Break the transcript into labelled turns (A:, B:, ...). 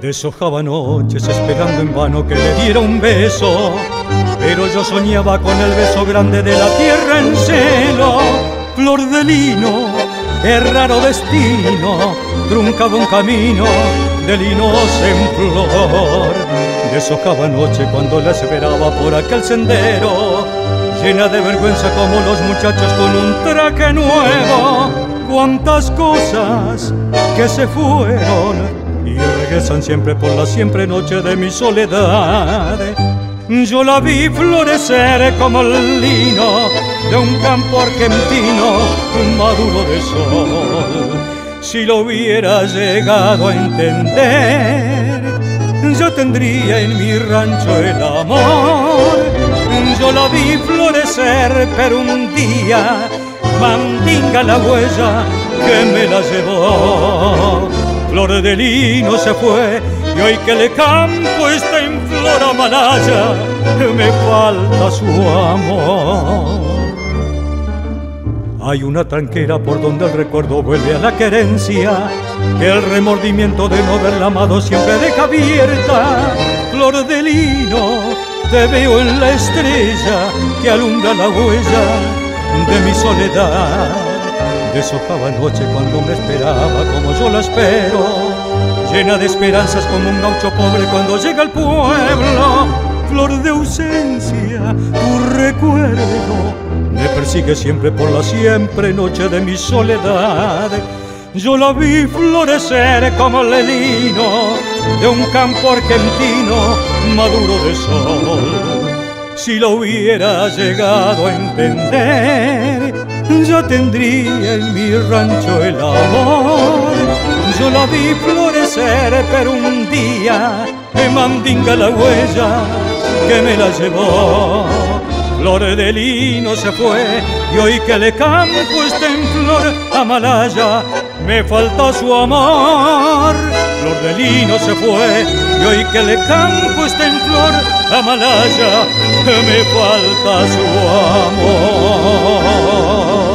A: Deshojaba noches esperando en vano que le diera un beso, pero yo soñaba con el beso grande de la tierra en celo. Flor de lino, es raro destino, truncaba un camino de linos en flor. Deshojaba noche cuando la esperaba por aquel sendero, llena de vergüenza como los muchachos con un traje nuevo. Cuántas cosas que se fueron y regresan siempre por la siempre noche de mi soledad. Yo la vi florecer como el lino de un campo argentino maduro de sol. Si lo hubiera llegado a entender, yo tendría en mi rancho el amor. Yo la vi florecer, pero un día mandinga la huella que me la llevó flor de lino se fue y hoy que el campo está en flor amalaya me falta su amor. Hay una tranquera por donde el recuerdo vuelve a la querencia, que el remordimiento de no haberla amado siempre deja abierta. Flor de lino, te veo en la estrella que alumbra la huella de mi soledad Deshojaba noche cuando me esperaba como yo la espero, llena de esperanzas como un gaucho pobre cuando llega al pueblo. De ausencia, tu recuerdo me persigue siempre por la siempre noche de mi soledad. Yo la vi florecer como el lino de un campo argentino maduro de sol. Si lo hubiera llegado a entender, yo tendría en mi rancho el amor. Yo la vi florecer, pero un día me mandinga la huella que me la llevó. Flor de lino se fue y hoy que el campo está en flor, Amalaya, me falta su amor. Flor de lino se fue y hoy que el campo está en flor, Amalaya, me falta su amor.